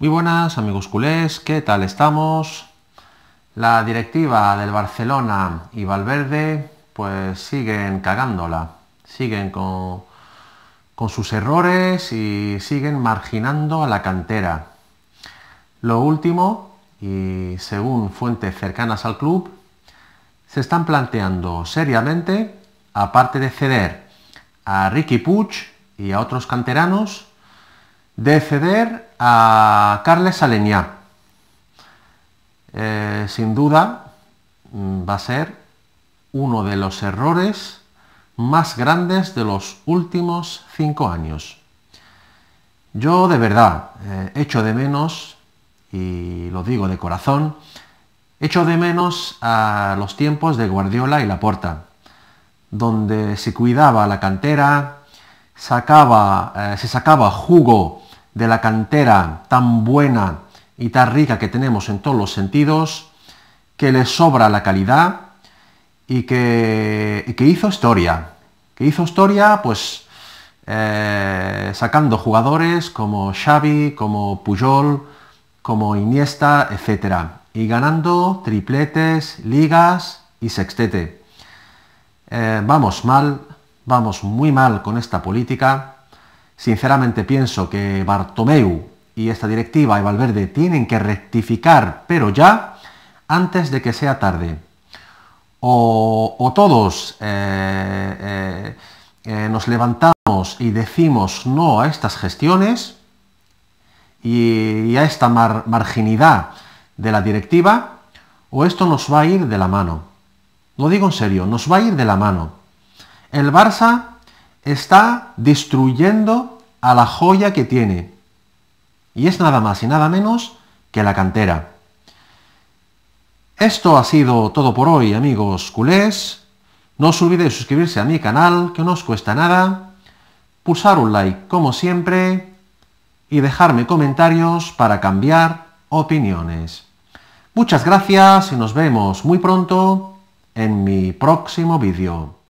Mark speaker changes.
Speaker 1: Muy buenas amigos culés, ¿qué tal estamos? La directiva del Barcelona y Valverde pues siguen cagándola, siguen con, con sus errores y siguen marginando a la cantera. Lo último, y según fuentes cercanas al club, se están planteando seriamente, aparte de ceder a Ricky Puig y a otros canteranos, de ceder a Carles Aleñá. Eh, sin duda mm, va a ser uno de los errores más grandes de los últimos cinco años. Yo de verdad eh, echo de menos, y lo digo de corazón, echo de menos a los tiempos de Guardiola y Laporta, donde se cuidaba la cantera, sacaba, eh, se sacaba jugo de la cantera tan buena y tan rica que tenemos en todos los sentidos, que le sobra la calidad y que, que hizo historia. Que hizo historia, pues, eh, sacando jugadores como Xavi, como Pujol, como Iniesta, etc. Y ganando tripletes, ligas y sextete. Eh, vamos mal, vamos muy mal con esta política Sinceramente pienso que Bartomeu y esta directiva y Valverde tienen que rectificar, pero ya, antes de que sea tarde. O, todos eh, eh, eh, nos levantamos y decimos no a estas gestiones y, a esta marginidad de la directiva, o esto nos va a ir de la mano. Lo digo en serio, nos va a ir de la mano. El Barça está destruyendo a la joya que tiene. Y es nada más y nada menos que la cantera. Esto ha sido todo por hoy, amigos culés. No os olvidéis suscribirse a mi canal, que no os cuesta nada, pulsar un like como siempre y dejarme comentarios para cambiar opiniones. Muchas gracias y nos vemos muy pronto en mi próximo vídeo.